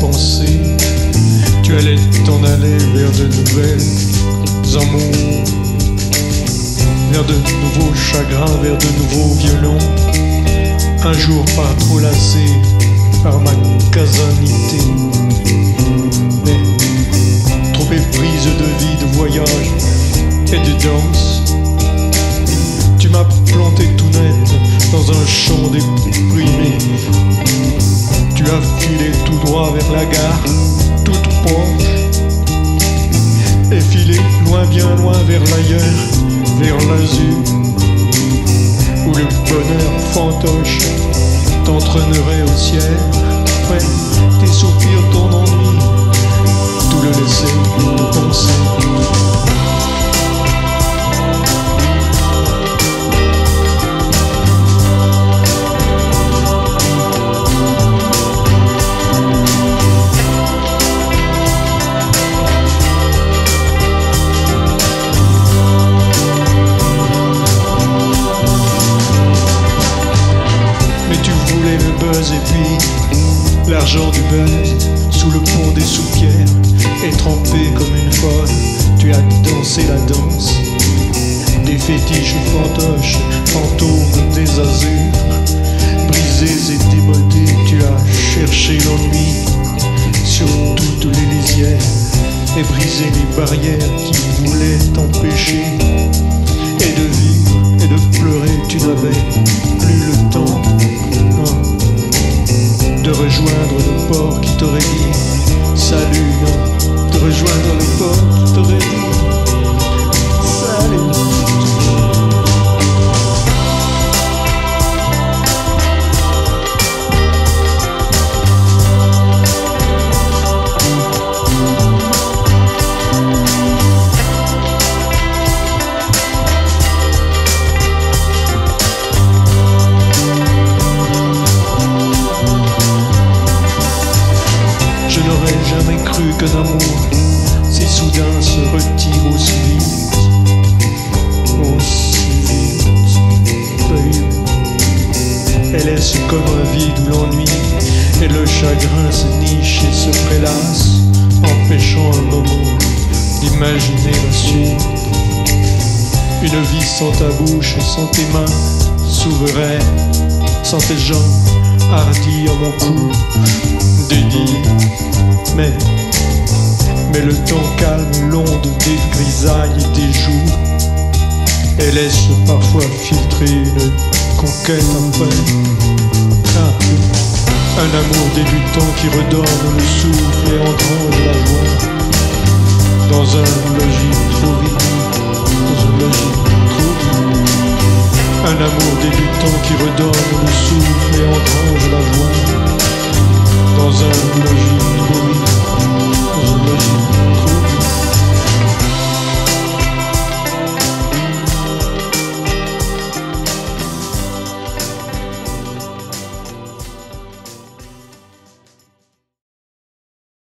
pensé. Tu allais t'en aller vers de nouvelles amours, vers de nouveaux chagrins, vers de nouveaux violons. Un jour pas trop lassé par ma casernité, mais trop éprise de vie, de voyage et de danse. Tu m'as planté tout net dans un champ déprimé. Tu as filé tout droit vers la gare, toute proche. Et filé loin, bien loin vers l'ailleurs, vers l'azur. Où le bonheur fantoche t'entraînerait au ciel. Ouais, tes soupirs, ton ennui, tout le laisser penser. Et puis l'argent du buzz sous le pont des soupières et trempé comme une folle. Tu as dansé la danse des fétiches fantoches, fantômes des azurs. Brisés et démodés, tu as cherché l'ennui sur toutes les lisières et brisé les barrières qui voulaient t'empêcher et de vivre et de pleurer, tu n'avais non, de rejoindre le port jamais cru qu'un amour si soudain se retire aussi vite, aussi vite. Elle laisse comme un vide où l'ennui et le chagrin se nichent et se prélassent, empêchant un moment d'imaginer la suite. Une vie sans ta bouche, sans tes mains souveraines, sans tes jambes hardies à mon cou dédié. Mais, mais le temps calme l'onde des grisailles et des jours et laisse parfois filtrer une conquête après. Ah, un amour débutant qui redonne le souffle et engrange la joie dans un logis trop vide, dans un logis trop vide. Un amour débutant qui redonne le souffle et engrange la joie